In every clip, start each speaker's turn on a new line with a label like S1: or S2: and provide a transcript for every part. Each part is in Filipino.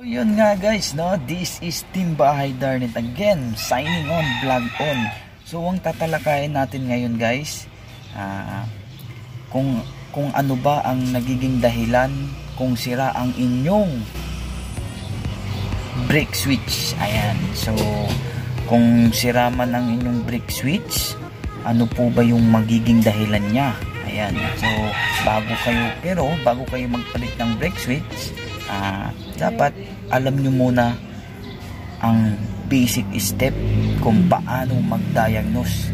S1: So yun nga guys, no? This is Team Bahay Darnit again, signing on, vlog on. So ang tatalakayin natin ngayon guys, ah, kung kung ano ba ang nagiging dahilan kung sira ang inyong brake switch. Ayan. So kung sira man ang inyong brake switch, ano po ba yung magiging dahilan niya? Ayan. So bago kayo pero bago kayo magpalit ng brake switch, ah, dapat alam nyo muna ang basic step kung paano mag-diagnose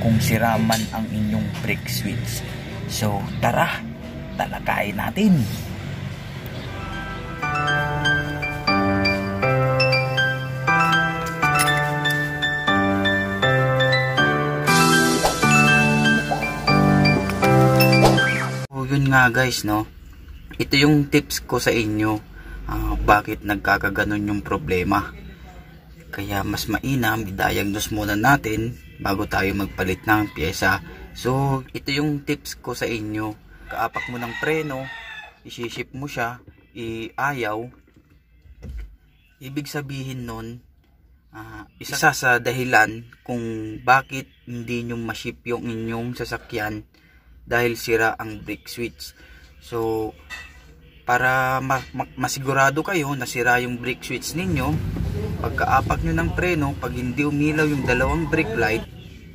S1: kung sira man ang inyong brake switch. So, tara, talakayin natin. So, yun nga guys, no? Ito yung tips ko sa inyo uh, bakit nagkakaganon yung problema. Kaya mas mainam, i-diagnose muna natin bago tayo magpalit ng pyesa. So, ito yung tips ko sa inyo. Kaapak mo ng preno, isiship mo siya, iayaw. Ibig sabihin nun, uh, isa sa dahilan kung bakit hindi nyo ma-ship yung inyong sasakyan dahil sira ang brake switch. So, para ma ma masigurado kayo na sira yung brake switch ninyo pagkaapak nyo ng preno pag hindi umilaw yung dalawang brake light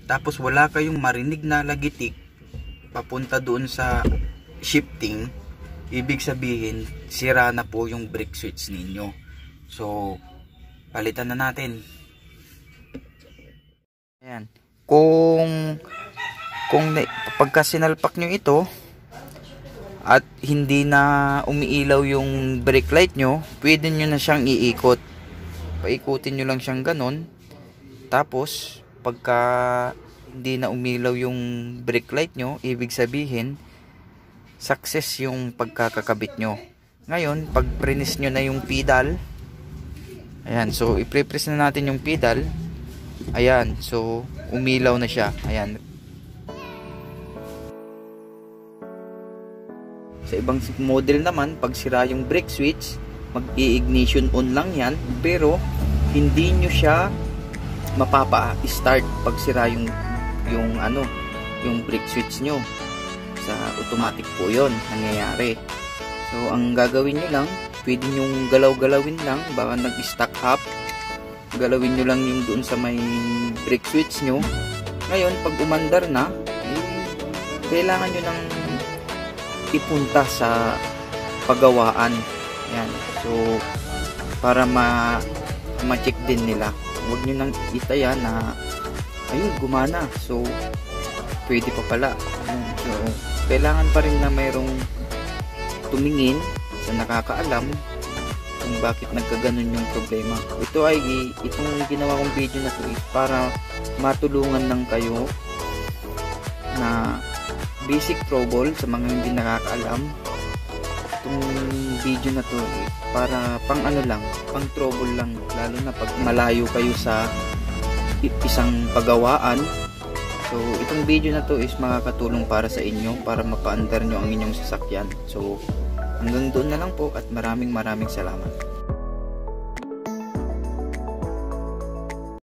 S1: tapos wala kayong marinig na lagitik papunta doon sa shifting ibig sabihin sira na po yung brake switch ninyo. So palitan na natin. Ayan. Kung kung pagka sinalpak nyo ito at hindi na umiilaw yung brake light nyo, pwede nyo na siyang iikot. Paikutin nyo lang siyang ganon. Tapos, pagka hindi na umilaw yung brake light nyo, ibig sabihin, success yung pagkakakabit nyo. Ngayon, pag prenis nyo na yung pedal, ayan, so iprepress na natin yung pedal, ayan, so umilaw na siya, ayan, Sa ibang model naman, pag sira yung brake switch, mag-i-ignition on lang yan, pero hindi nyo siya mapapa-start pag sira yung yung ano, yung brake switch nyo. Sa automatic po 'yon nangyayari. So, ang gagawin nyo lang, pwede nyo galaw-galawin lang, baka nag-stack up. Galawin nyo lang yung doon sa may brake switch nyo. Ngayon, pag umandar na, eh, kailangan nyo ng ipunta sa pagawaan. Yan. So, para ma ma-check din nila. Huwag nyo nang itaya na ayun, gumana. So, pwede pa pala. So, kailangan pa rin na mayroong tumingin sa nakakaalam kung bakit nagkaganon yung problema. Ito ay, itong ginawa kong video na to is para matulungan lang kayo na basic trouble sa mga hindi nakakaalam. Itong video na to para pang ano lang pang trouble lang lalo na pag malayo kayo sa isang pagawaan. So itong video na to is makakatulong para sa inyo para mapaandar nyo ang inyong sasakyan. So hanggang doon na lang po at maraming maraming salamat